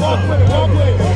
Walkway, walkway.